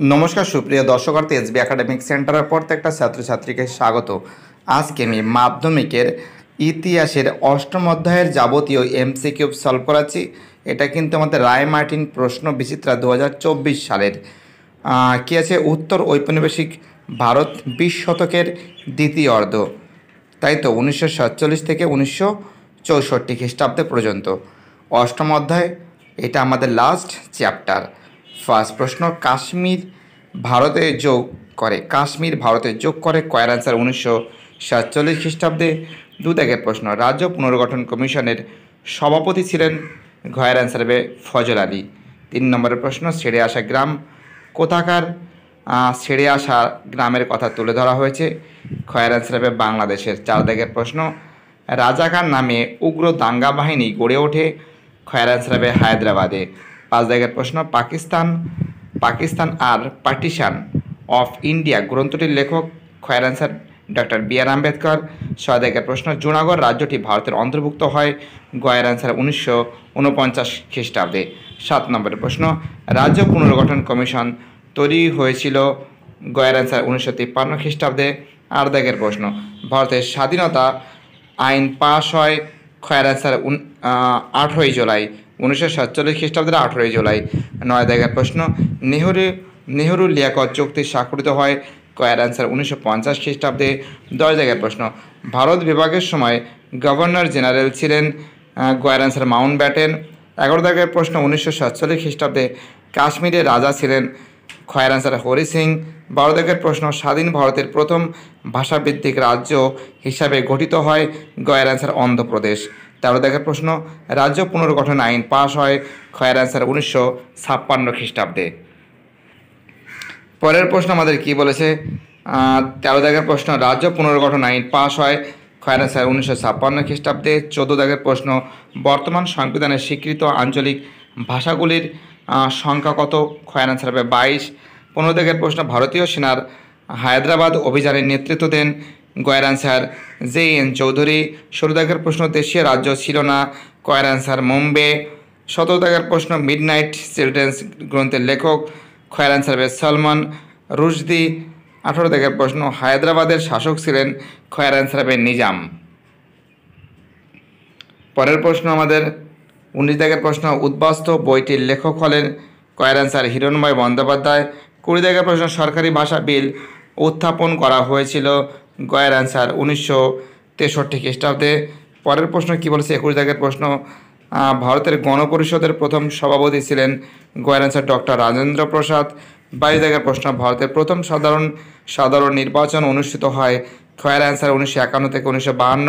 নমস্কার, সুপ্রিয় দর্শকার্থী, SB academic সেন্টারের প্রত্যেকটা ছাত্রছাত্রীকে স্বাগত। আজকে আমি মাধ্যমিকের ইতিহাসের অষ্টম অধ্যায়ের যাবতীয় এমসিকিউ সলভ করাচ্ছি। এটা কিন্তু আমাদের রায় মার্টিন প্রশ্ন বিচিত্রা দু হাজার চব্বিশ সালের। কি আছে? উত্তর ঔপনিবেশিক ভারত বিশ শতকের দ্বিতীয় অর্ধ। তাই তো, উনিশশো সাতচল্লিশ থেকে উনিশশো চৌষট্টি খ্রিস্টাব্দে পর্যন্ত। অষ্টম অধ্যায়, এটা আমাদের লাস্ট চ্যাপ্টার ফার্স্ট প্রশ্ন, কাশ্মীর ভারতে যোগ করে, কাশ্মীর ভারতে যোগ করে কয়ের অ্যান্সার উনিশশো সাতচল্লিশ খ্রিস্টাব্দে। দু দাগের প্রশ্ন, রাজ্য পুনর্গঠন কমিশনের সভাপতি ছিলেন ঘয়ের অ্যান্সার হবে ফজল আলী। তিন নম্বরের প্রশ্ন ছেড়ে আসা গ্রাম কোথাকার? ছেড়ে আসা গ্রামের কথা তুলে ধরা হয়েছে। খয়ের অ্যান্সার হবে বাংলাদেশের। চার দাগের প্রশ্ন, রাজাকার নামে উগ্র দাঙ্গা বাহিনী গড়ে ওঠে। খয়ের অ্যান্সার হবে হায়দ্রাবাদে। পাঁচ দাগের প্রশ্ন, পাকিস্তান পাকিস্তান আর পার্টিশান অফ ইন্ডিয়া গ্রন্থটির লেখক, খয়ের answer doctor B R Ambedkar. ছয় দাগের প্রশ্ন, জুনাগড় রাজ্যটি ভারতের অন্তর্ভুক্ত হয়, গয়ের অ্যান্সার উনিশশো উনপঞ্চাশ খ্রিস্টাব্দে। সাত নম্বরের প্রশ্ন, রাজ্য পুনর্গঠন কমিশন তৈরি হয়েছিল গয়ের অ্যান্সার উনিশশো তিপ্পান্ন খ্রিস্টাব্দে। আট দাগের প্রশ্ন, ভারতের স্বাধীনতা আইন পাশ হয়, খয়ের অ্যান্সার উন আঠেরোই জুলাই। উনিশশো সাতচল্লিশ খ্রিস্টাব্দের আঠেরোই জুলাই, নয় দাগের প্রশ্ন। নেহরু নেহরু লিয়াকত চুক্তি স্বাক্ষরিত হয় কয়ের অ্যান্সার উনিশশো পঞ্চাশ খ্রিস্টাব্দে। দশ জায়গার প্রশ্ন, ভারত বিভাগের সময় গভর্নর জেনারেল ছিলেন গয়ের অ্যান্সার মাউন্ট ব্যাটেন। এগারো দাগের প্রশ্ন, উনিশশো সাতচল্লিশ খ্রিস্টাব্দে কাশ্মীরের রাজা ছিলেন খয়ের অ্যান্সার হরি সিং। বারো দাগের প্রশ্ন, স্বাধীন ভারতের প্রথম ভাষাভিত্তিক রাজ্য হিসাবে গঠিত হয় গয়ের অ্যান্সার অন্ধ্রপ্রদেশ। তেরো দাগের প্রশ্ন, রাজ্য পুনর্গঠন আইন পাশ হয় খয়ের অ্যান্সার উনিশশো ছাপ্পান্ন খ্রিস্টাব্দে। পরের প্রশ্ন আমাদের কি বলেছে? তেরো দাগের প্রশ্ন, রাজ্য পুনর্গঠন আইন পাশ হয় খয়রা স্যার উনিশশো ছাপ্পান্ন খ্রিস্টাব্দে। চোদ্দ দাগের প্রশ্ন, বর্তমান সংবিধানের স্বীকৃত আঞ্চলিক ভাষাগুলির সংখ্যা কত? খয়রা স্যার হবে বাইশ। পনেরো দাগের প্রশ্ন, ভারতীয় সেনার হায়দ্রাবাদ অভিযানের নেতৃত্ব দেন গয়ের অ্যান্সার জে এন চৌধুরী। ষোলো দাগের প্রশ্ন দেশীয় রাজ্য ছিল না। কয়ের অ্যান্সার মুম্বে। সতেরো দাগের প্রশ্ন মিডনাইট চিলড্রেন্স গ্রন্থের লেখক। খয়ের অ্যান্সার হবে সলমান রুশদি। আঠারো দাগের প্রশ্ন, হায়দ্রাবাদের শাসক ছিলেন। খয়ের অ্যান্সার হবে নিজাম। পরের প্রশ্ন আমাদের। উনিশ দাগের প্রশ্ন, উদ্বাস্ত বইটির লেখক হলেন কয়ের অ্যান্সার হিরণময় বন্দ্যোপাধ্যায়। কুড়ি দাগের প্রশ্ন, সরকারি ভাষা বিল উত্থাপন করা হয়েছিল। গয়ের অ্যান্সার উনিশশো তেষট্টি খ্রিস্টাব্দে। পরের প্রশ্ন কী বলেছে? একুশ দাগের প্রশ্ন ভারতের গণপরিষদের প্রথম সভাপতি ছিলেন গয়ের অ্যান্সার ডক্টর রাজেন্দ্র প্রসাদ। বাইশ দাগের প্রশ্ন, ভারতের প্রথম সাধারণ সাধারণ নির্বাচন অনুষ্ঠিত হয় খয়ের অ্যান্সার উনিশশো একান্ন থেকে উনিশশো বাহান্ন।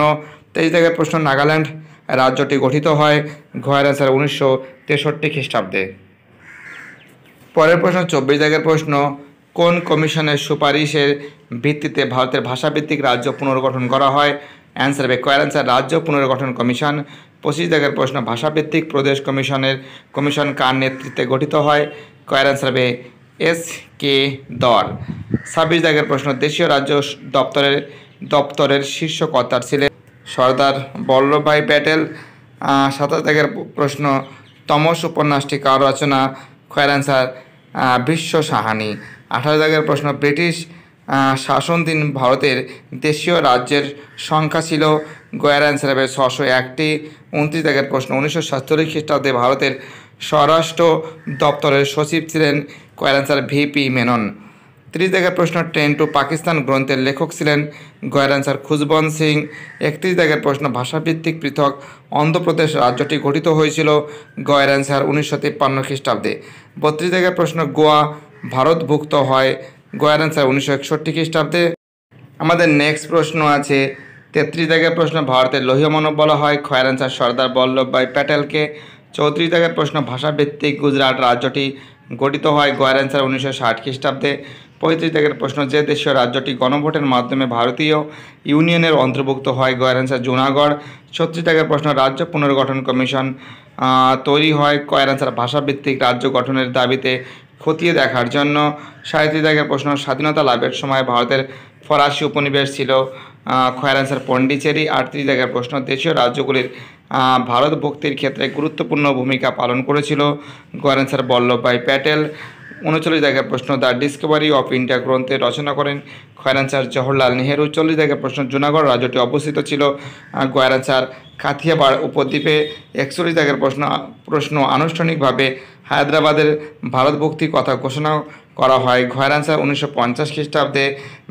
তেইশ দাগের প্রশ্ন, নাগাল্যান্ড রাজ্যটি গঠিত হয় ঘয়ের অ্যান্সার উনিশশো তেষট্টি খ্রিস্টাব্দে। পরের প্রশ্ন, চব্বিশ দাগের প্রশ্ন কোন কমিশনের সুপারিশের ভিত্তিতে ভারতের ভাষাভিত্তিক রাজ্য পুনর্গঠন করা হয়? অ্যান্সার হবে, কয়ের অ্যান্সার রাজ্য পুনর্গঠন কমিশন। পঁচিশ দাগের প্রশ্ন, ভাষাভিত্তিক প্রদেশ কমিশনের কমিশন কার নেতৃত্বে গঠিত হয়? কয়ের অ্যান্সার হবে, এস কে দর। ছাব্বিশ দাগের প্রশ্ন, দেশীয় রাজ্য দপ্তরের দপ্তরের শীর্ষ কর্তার ছিলেন সর্দার বল্লভভাই প্যাটেল। সাতাশ দাগের প্রশ্ন, তমস উপন্যাসটি কার রচনা? খয়ের অ্যান্সার বিশ্ব সাহানি। আঠারো দাগের প্রশ্ন, ব্রিটিশ শাসনধীন ভারতের দেশীয় রাজ্যের সংখ্যা ছিল গয়ের অ্যান্সার হবে ছশো একটি। উনত্রিশ দাগের প্রশ্ন, উনিশশো সাতচল্লিশ খ্রিস্টাব্দে ভারতের স্বরাষ্ট্র দপ্তরের সচিব ছিলেন কয়ের অ্যান্সার ভিপি মেনন ত্রিশ দাগের প্রশ্ন, ট্রেন টু পাকিস্তান গ্রন্থের লেখক ছিলেন গয়ের অ্যান্সার খুশবন্ত সিং। একত্রিশ দাগের প্রশ্ন, ভাষাভিত্তিক পৃথক অন্ধ্রপ্রদেশ রাজ্যটি গঠিত হয়েছিল গয়ের অ্যান্সার উনিশশো তিপ্পান্ন খ্রিস্টাব্দে। বত্রিশ দাগের প্রশ্ন, গোয়া ভারতভুক্ত হয়। গয়ের অ্যান্সার উনিশশো একষট্টি খ্রিস্টাব্দে। আমাদের নেক্সট প্রশ্ন আছে। তেত্রিশ দাগের প্রশ্ন ভারতের লোহিয়া মানব বলা হয়। খয়ের অ্যান্সার সর্দার বল্লভভাই প্যাটেলকে। চৌত্রিশ দাগের প্রশ্ন ভাষাভিত্তিক গুজরাট রাজ্যটি গঠিত হয়। গয়ের অ্যান্সার উনিশশো ষাট খ্রিস্টাব্দে। পঁয়ত্রিশ দাগের প্রশ্ন যে দেশীয় রাজ্যটি গণভোটের মাধ্যমে ভারতীয় ইউনিয়নের অন্তর্ভুক্ত হয়, গয়ের অ্যান্সার জুনাগড়। ছত্রিশ দাগের প্রশ্ন রাজ্য পুনর্গঠন কমিশন তৈরি হয়। কয়ের অ্যান্সার ভাষাভিত্তিক রাজ্য গঠনের দাবিতে খতিয়ে দেখার জন্য সাহিত্য দাগের প্রশ্ন, স্বাধীনতা লাভের সময় ভারতের ফরাসি উপনিবেশ ছিল খয়ের পন্ডিচেরি। আটত্রিশ জায়গার প্রশ্ন, দেশীয় রাজ্যগুলির ভারত ভক্তির ক্ষেত্রে গুরুত্বপূর্ণ ভূমিকা পালন করেছিল গয়ের বল্লভভাই প্যাটেল। উনচল্লিশ দাগের প্রশ্ন, দ্য ডিসকভারি অফ ইন্ডিয়া গ্রন্থে রচনা করেন খয়রানচার জওহরলাল নেহেরু। চল্লিশ দাগের প্রশ্ন, জুনাগড় রাজ্যটি অবস্থিত ছিল গয়রানচার কাথিয়াবাড় উপদ্বীপে। একচল্লিশ দাগের প্রশ্ন প্রশ্ন, আনুষ্ঠানিকভাবে হায়দ্রাবাদের ভারতভুক্তি কথা ঘোষণা করা হয়। ঘয়রানচার উনিশশো পঞ্চাশ খ্রিস্টাব্দে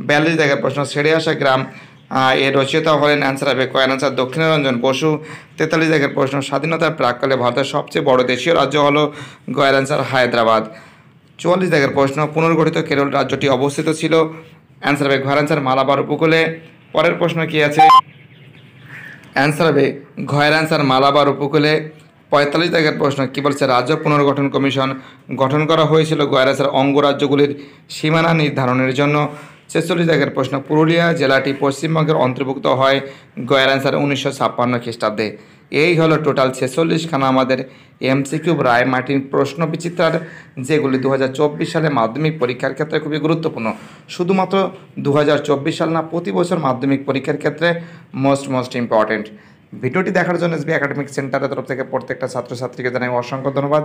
বিয়াল্লিশ দাগের প্রশ্ন ছেড়ে আসা গ্রাম এর রচয়িতা হলেন অ্যান্সার হবে কয়নাচার দক্ষিণারঞ্জন বসু। তেতাল্লিশ দাগের প্রশ্ন, স্বাধীনতার প্রাককালে ভারতের সবচেয়ে বড় দেশীয় রাজ্য হলো গয়রানচার হায়দ্রাবাদ। চুয়াল্লিশ দাগের প্রশ্ন, পুনর্গঠিত কেরল রাজ্যটি অবস্থিত ছিল। অ্যান্সার হবে ঘয়রানচার মালাবার উপকূলে। পরের প্রশ্ন কি আছে? অ্যান্সার হবে ঘয়রানচার মালাবার উপকূলে। পঁয়তাল্লিশ দাগের প্রশ্ন, কী বলছে রাজ্য পুনর্গঠন কমিশন? গঠন করা হয়েছিল গয়রানচার অঙ্গরাজ্যগুলির সীমানা নির্ধারণের জন্য। ছেচল্লিশ দাগের প্রশ্ন, পুরুলিয়া জেলাটি পশ্চিমবঙ্গের অন্তর্ভুক্ত হয় গয়রানচার উনিশশো ছাপ্পান্ন খ্রিস্টাব্দে। এই হলো টোটাল ছেচল্লিশখানা আমাদের এমসিকিউ রায় মার্টিন প্রশ্ন বিচিত্রার, যেগুলি দু হাজার চব্বিশ সালে মাধ্যমিক পরীক্ষার ক্ষেত্রে খুবই গুরুত্বপূর্ণ। শুধুমাত্র দু হাজার চব্বিশ সাল না, প্রতি বছর মাধ্যমিক পরীক্ষার ক্ষেত্রে মোস্ট মোস্ট ইম্পর্ট্যান্ট ভিডিওটি দেখার জন্য এসবি একাডেমিক সেন্টারের তরফ থেকে প্রত্যেকটা ছাত্রছাত্রীকে জানাই অসংখ্য ধন্যবাদ।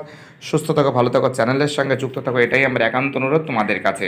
সুস্থ থাকো, ভালো থাকো, চ্যানেলের সঙ্গে যুক্ত থাকো, এটাই আমার একান্ত অনুরোধ তোমাদের কাছে।